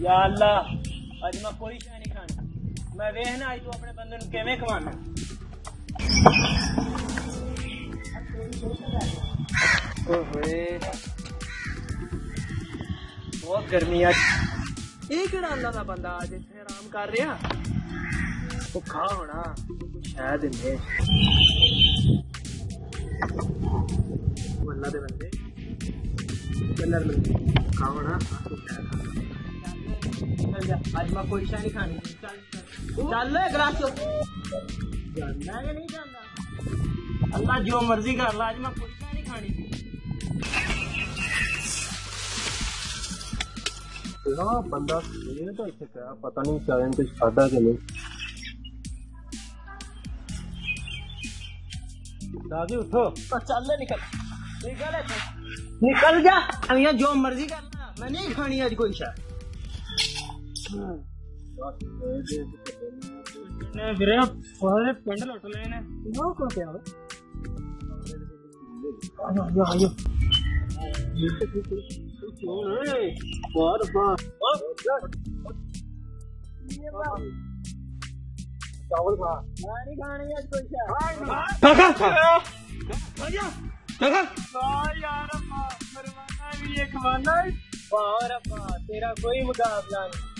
या अल्लाह ਅੱਜ ਮੈਂ ਕੋਈ ਸ਼ੈ ਨਹੀਂ ਖਾਣੀ ਮੈਂ ਵੇਖਣਾ ਅੱਜ ਤੂੰ ਆਪਣੇ ਬੰਦੇ ਨੂੰ ਕਿਵੇਂ ਖਵਾਣਾ ਓਏ ਬਹੁਤ ਗਰਮੀ ਅੱਜ ਇਹ ਕਿਹੜਾ ਅੱਲਾ ਦਾ ਬੰਦਾ ਅੱਜ ਇੱਥੇ ਆਰਾਮ ਕਰ ਰਿਹਾ ਭੁੱਖਾ ਹੋਣਾ ਸ਼ਾਇਦ ਦਿੰਦੇ ਅੱਲਾ ਦੇ ਬੰਦੇ ਕਲਰ ਬੰਦੇ ਭੁੱਖਾ आज मैं कोई खानी। चल ले जानना नहीं जानना अल्लाह जो मर्ज़ी कर ला आज मैं कोई खानी। ना बंदा ये तो इसे क्या? पता नहीं कुछ खाता नहीं। दादी उठो। तो चल ले निकल। निकल निकल। जा। जो मर्ज़ी करना मैं नहीं खानी आज कोई शायद ਵੀਰੇ ਸਾਰੇ ਪਿੰਡ ਲੁੱਟ ਲਏ ਨੇ ਉਹ ਕੋ ਪਿਆ ਵਾ ਆਜੋ ਆਜੋ ਆਜੋ ਓਏ ਬਾਹਰ ਬਾਹਰ ਚਾਵਲ ਖਾ ਮੈਂ ਨਹੀਂ ਖਾਣੀ ਅੱਜ ਕੋਈ ਸ਼ਾਇਦ ਕਾਕਾ ਕਾਕਾ ਵਾਹ ਯਾਰ ਅੱਪਾ ਮਰਵਾਨਾ ਵੀ ਇਹ ਖਵਾਨਾ ਵਾਹ ਰੱਬਾ ਤੇਰਾ ਕੋਈ ਮੁਕਾਬਲਾ ਨਹੀਂ